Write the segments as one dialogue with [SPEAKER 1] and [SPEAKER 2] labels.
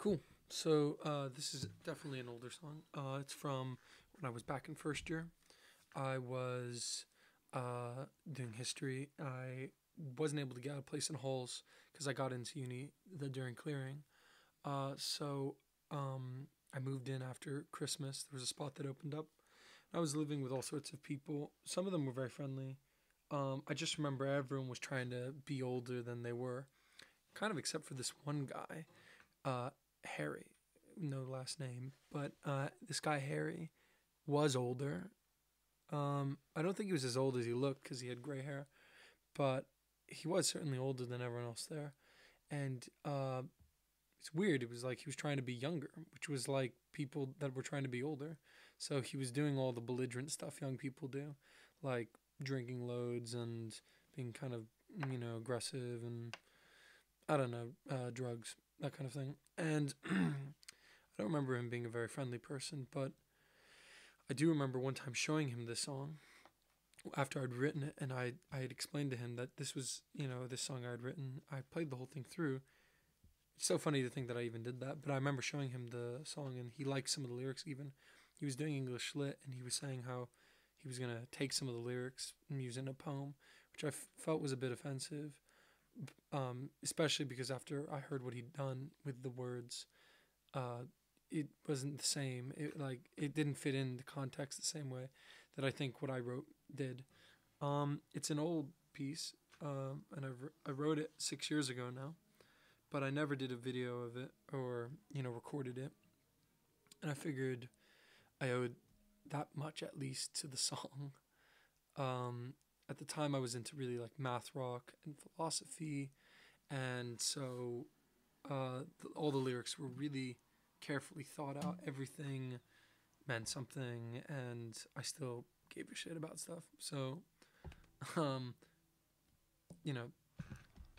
[SPEAKER 1] Cool. So uh, this is definitely an older song. Uh, it's from when I was back in first year. I was uh, doing history. I wasn't able to get a place in halls because I got into uni the, during clearing. Uh, so um, I moved in after Christmas. There was a spot that opened up. I was living with all sorts of people. Some of them were very friendly. Um, I just remember everyone was trying to be older than they were, kind of except for this one guy, uh, Harry, no last name, but uh, this guy Harry was older. Um, I don't think he was as old as he looked because he had gray hair, but he was certainly older than everyone else there, and uh, it's weird. It was like he was trying to be younger, which was like people that were trying to be older. So he was doing all the belligerent stuff young people do, like drinking loads and being kind of you know aggressive and I don't know uh, drugs that kind of thing. And I don't remember him being a very friendly person, but I do remember one time showing him this song after I'd written it, and I I had explained to him that this was you know this song I had written. I played the whole thing through. It's so funny to think that I even did that, but I remember showing him the song, and he liked some of the lyrics. Even he was doing English lit, and he was saying how he was gonna take some of the lyrics and use in a poem, which I f- felt was a bit offensive, um, especially because after I heard what he'd done with the words, uh, it wasn't the same. It like it didn't fit in the context the same way that I think what I wrote did. Um, it's an old piece, um, and I, I wrote it six years ago now, but I never did a video of it or you know recorded it, and I figured I owed that much at least to the song. Um, at the time, I was into really like math rock and philosophy, and so uh, the, all the lyrics were really carefully thought out. Everything meant something, and I still gave a shit about stuff. So, um, you know,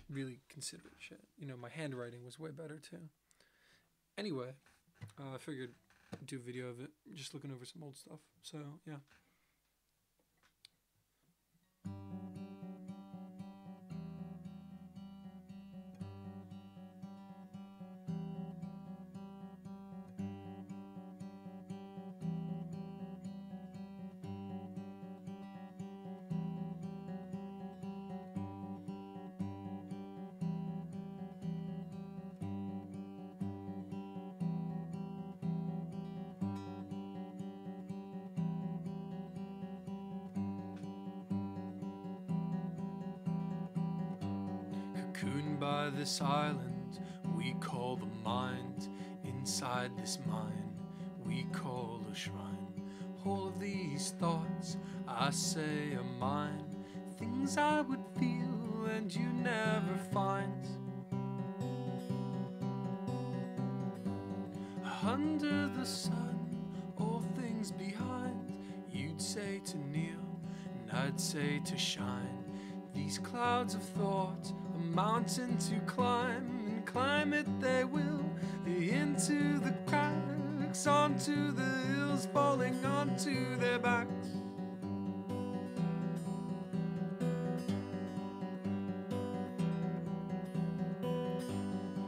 [SPEAKER 1] really considerate shit. You know, my handwriting was way better too. Anyway, uh, I figured I'd do a video of it, just looking over some old stuff. So yeah. Cocooned by this island we call the mind. Inside this mind we call a shrine. All of these thoughts I say are mine. Things I would feel and you never find. Under the sun, all things behind. You'd say to kneel, and I'd say to shine. These clouds of thought, mountain to climb, and climb it they will. Into the cracks, onto the hills, falling onto their backs.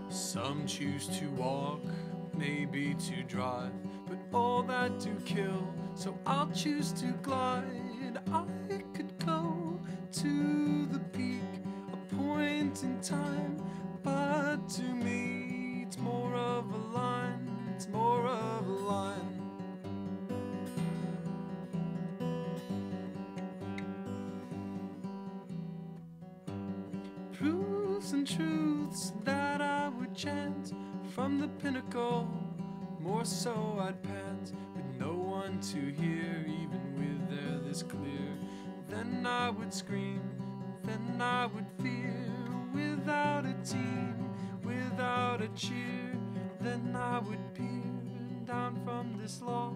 [SPEAKER 1] Some choose to walk, maybe to drive, but all that do kill, so I'll choose to glide. I in time, but to me it's more of a line, it's more of a line. Proofs and truths that I would chant from the pinnacle. More so I'd pant with no one to hear, even with air this clear. Then I would scream, then I would fear. A cheer, then I would peer down from this loft.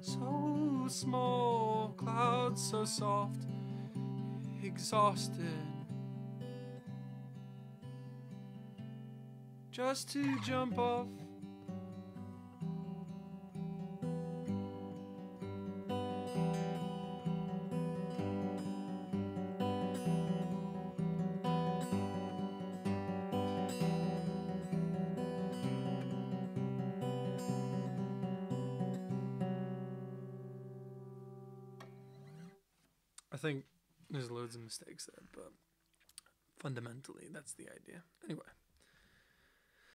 [SPEAKER 1] So small, clouds so soft, exhausted. Just to jump off. I think there's loads of mistakes there, but fundamentally, that's the idea. Anyway,